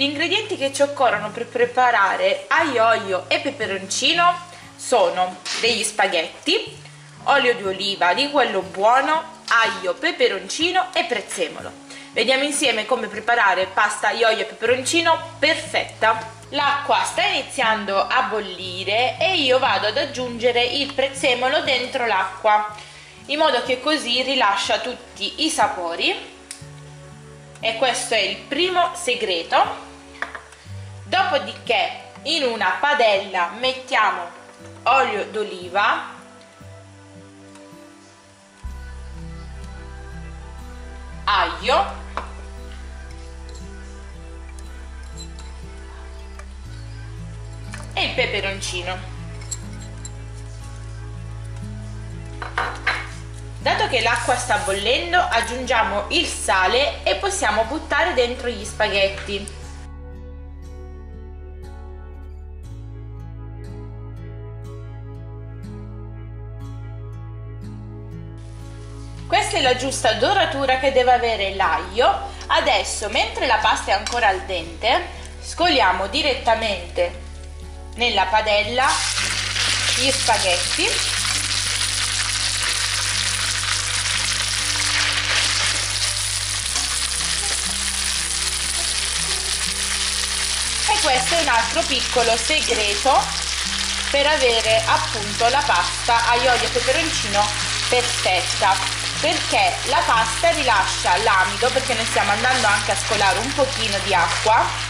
Gli ingredienti che ci occorrono per preparare aglio, olio e peperoncino sono degli spaghetti, olio di oliva di quello buono, aglio, peperoncino e prezzemolo. Vediamo insieme come preparare pasta aglio, olio e peperoncino perfetta. L'acqua sta iniziando a bollire e io vado ad aggiungere il prezzemolo dentro l'acqua in modo che così rilascia tutti i sapori e questo è il primo segreto dopodiché in una padella mettiamo olio d'oliva. Aglio. E il peperoncino. Dato che l'acqua sta bollendo aggiungiamo il sale e possiamo buttare dentro gli spaghetti. Questa è la giusta doratura che deve avere l'aglio. Adesso, mentre la pasta è ancora al dente, scoliamo direttamente nella padella gli spaghetti questo è un altro piccolo segreto per avere appunto la pasta aglio e peperoncino perfetta perché la pasta rilascia l'amido perché noi stiamo andando anche a scolare un pochino di acqua.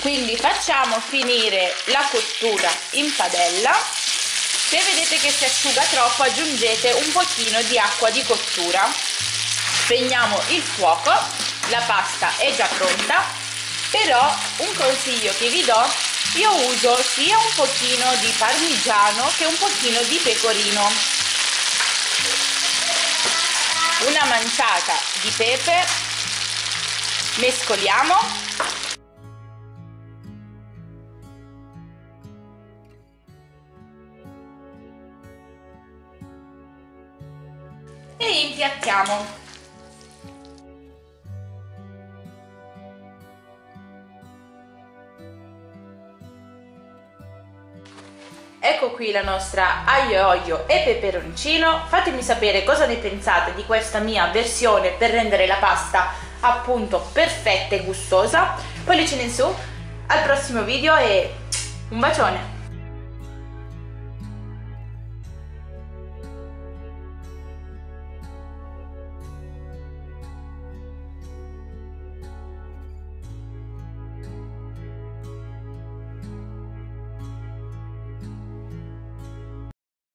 Quindi facciamo finire la cottura in padella. Se vedete che si asciuga troppo aggiungete un pochino di acqua di cottura. Spegniamo il fuoco la pasta è già pronta però un consiglio che vi do io uso sia un pochino di parmigiano che un pochino di pecorino una manciata di pepe mescoliamo e impiattiamo. Ecco qui la nostra aglio e olio e peperoncino, fatemi sapere cosa ne pensate di questa mia versione per rendere la pasta appunto perfetta e gustosa, pollicino in su, al prossimo video e un bacione!